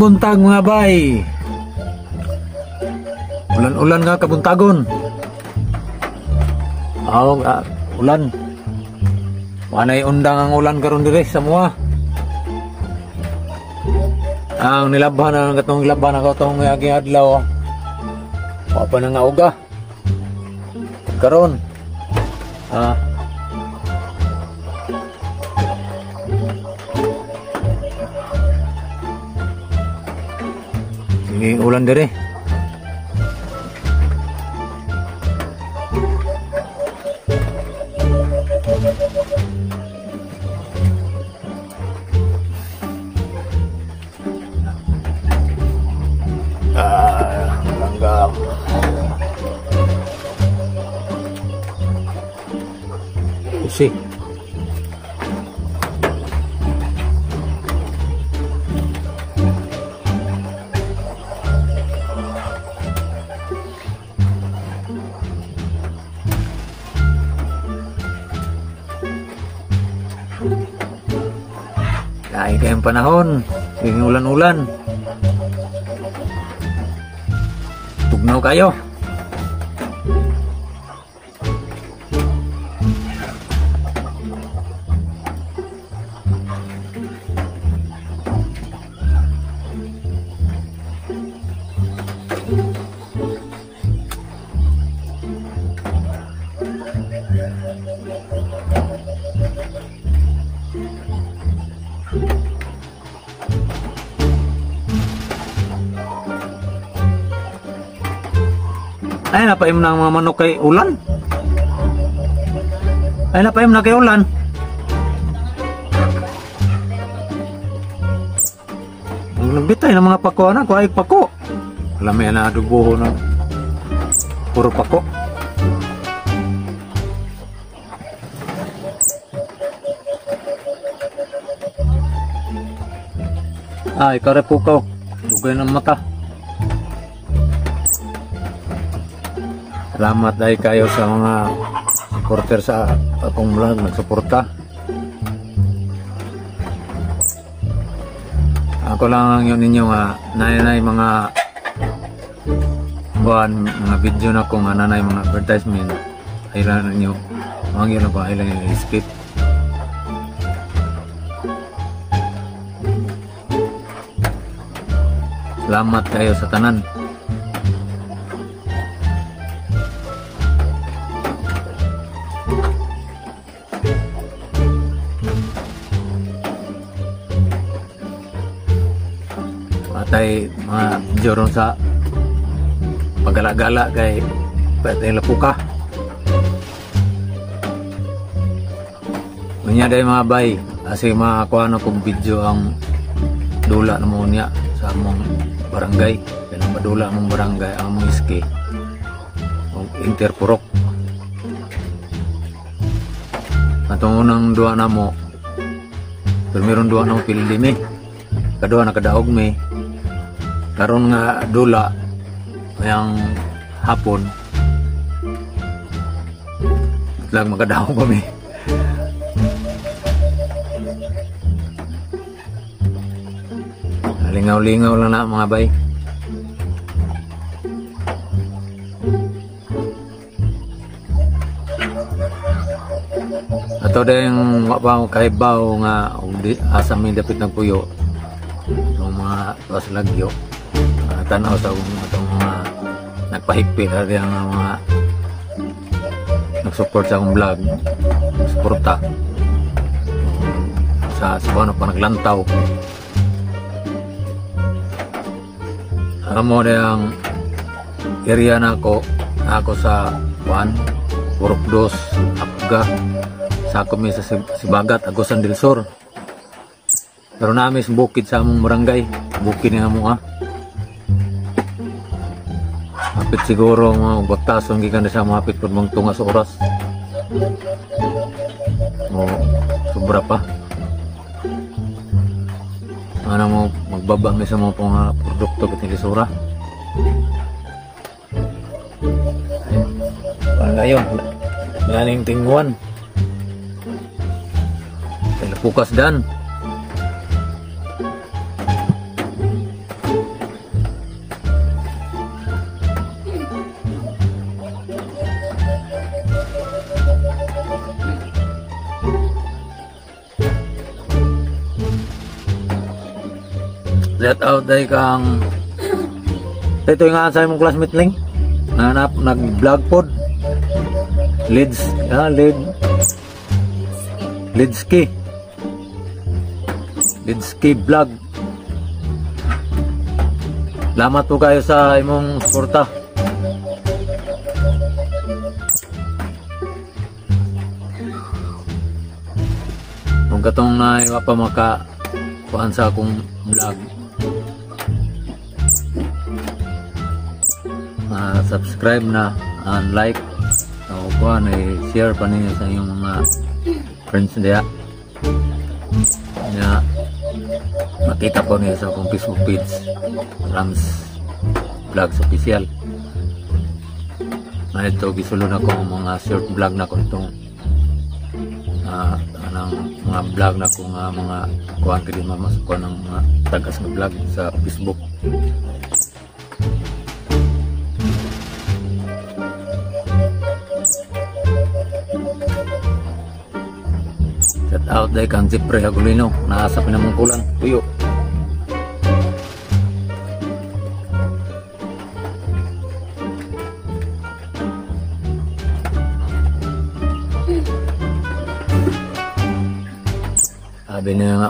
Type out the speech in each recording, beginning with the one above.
Buntag mga bay. Ulan-ulan nga kabuntagon. Aw, ah, ulan. Wanay undang ang ulan karon dire sa mua. Ang nilabhan na katong laban ako tong aging adlaw. Wa pa na nga uga. Karon. Ah. Sige, ulan dire. Ah, langgam. Pusi. Kayong panahon, yung ulan-ulan. Tugnaw kayo. Ay, napaim na mga manok kay ulan. Ay, napaim na kay ulan. Ang nagbitay ng mga pako na, kuhay pako. Alam mo na adubuho na. Puro pako. Ay, kare pukaw. Dugay ng mata. Salamat dahil kayo sa mga supporter sa akong vlog, nagsuporta. Ako lang ang yun ninyo nga, nanay mga buwan, mga video na kung nanay mga advertisement. Kailan ninyo, mga yun na ba, kailan yung skip. Salamat kayo sa tanan. Mga joron sa pagala-gala kay patay lapuka Unya day mga bay kasi makakuha na kong video ang dula na niya sa among barangay. Kaya madula among barangay ang among iski o interpurok. Atong unang duwa na mo pero meron duwa na mo pililimi kadua nakadaog mi karon nga dula yang hapon. Lang makadaog kami lingaw-lingaw lang na mga bay. Ato dayang wapaw kaibaw nga asa mi dapit ng puyo yung mga tuwas lagyo tanaw sa atong mga nagpahigpit at yung mga nag-support sa akong vlog suporta. Sa sa ano pa naglantaw. Amo na yung area na ako ako sa Juan Purok Dos Apga sa ako sa Sib- Sibagat Agusan del Sur. Pero namin sa bukid sa among barangay bukid nga mo ah Hapit siguro mga bagtason gikan sa mga hapit pud mong oras. Mo sobra pa. Ano mo magbaba mi sa mga mga produkto ket lisura. Parang ngayon, galing tingguan. Kaya pukas dan. Shout out day kang ito yung sa mong classmate ling. Na nap nag-vlog pod. Leads ah lead leadski leadski vlog. Salamat po kayo sa imong suporta. Kung katong na iwa pa maka kuan sa akong vlog. Uh, subscribe na and like o kuan eh, share pa ninyo sa inyong mga friends diya. Yeah makita po niya sa akong Facebook page Rams Vlogs Official na ito gisulon ako mga short vlog na ko itong uh, anang mga vlog na ko nga mga kuhan ka din mamasukan ng mga tagas na vlog sa Facebook Shout out day kang Zipre Agulino na sa pinamungkulan. Tuyo.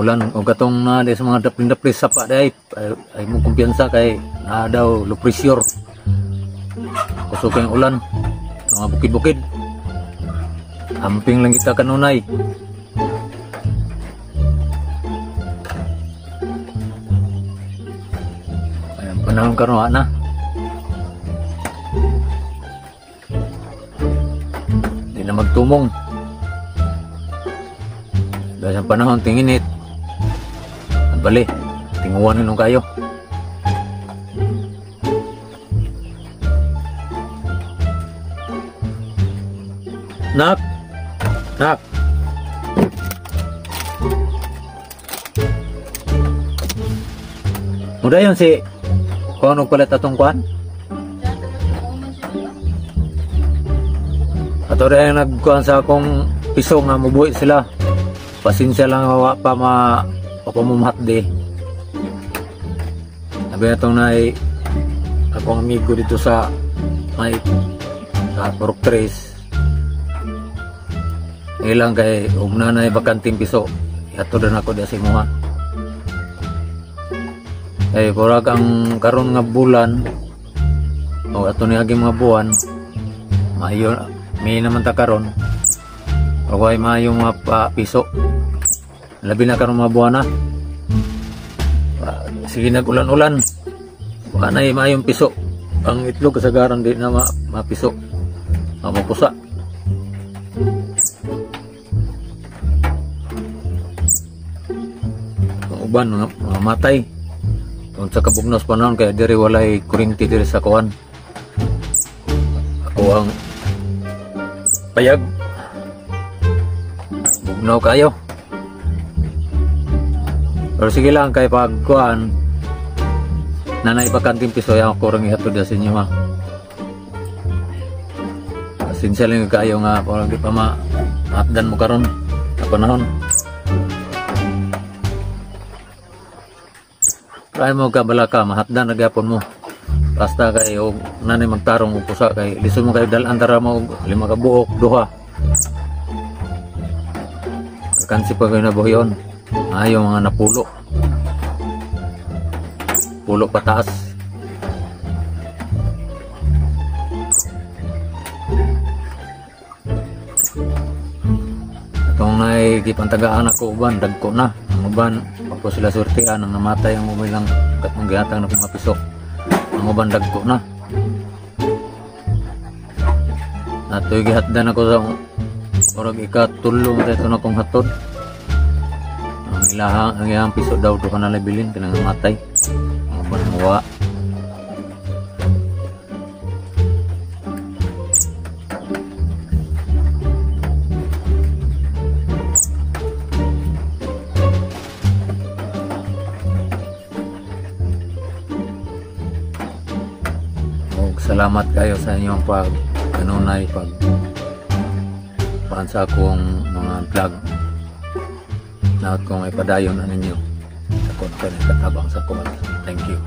Ulan, o katong na di sa mga dapling-dapling sa pa ay, ay, ay mo kumpiyansa kay na daw low pressure. Kusok yung ulan sa mga bukid-bukid. Amping lang kita kanunay. Ayan, panahon karon na. Di na magtumong. Dahil sa panahon tinginit. Bali, tinguan nung kayo. Nak. Nak. Muda yun si kung anong palit atong kuhan? Ato rin nagkuhan sa akong piso nga mubuhi sila. Pasensya lang pa ma papamumhatdi. Sabi na itong nai akong amigo dito sa may sa Pork Trace. Ilang kay ug nanay bakanting piso. Ato din ako di sa imuha. Eh, kurag ang karon nga bulan o ato ni agi mga buwan mayo may naman ta karon o ay mayo mga pa, piso labi na karon mga buwan na Ah, sige nag-ulan-ulan. Wala na yung mayong piso. Ang itlog kasagaran di na ma, mapiso. Mapusa. Ang uban mga, mga matay. Kung sa kabugnos pa noon kaya diri walay kurinti diri sa kuwan. Ako ang payag. Bugnaw kayo pero sige lang kay pag kuwan nanay bakanting piso yung ako rin ihatod sa inyo ha sinsya lang kayo nga parang di pa ma maapdan mo karon sa panahon Kaya mo ka balaka, mahatdan na gapon mo. Basta kay og nanay magtarong og pusa kay lisod mo kay dalan tara mo lima ka buok duha. Kansi pa kayo na Ayaw mga napulo. Pulo pataas. Itong naikipantagaan ako uban, dagko na. Ang uban, pagko sila surtihan, ang namatay ang umilang katong gihatang na pumapisok. Ang uban dagko na. At ito'y gihatdan ako sa orag ikatulong dito na kong hatod. Ang ilahang, ang ilahang piso daw ka na labilin, kanang matay. Ang uban ang wa. Og salamat kayo sa inyong pag kanunay pag paan sa akong mga vlog na kung ipadayon na ninyo sa content katabang sa kuwan. Thank you.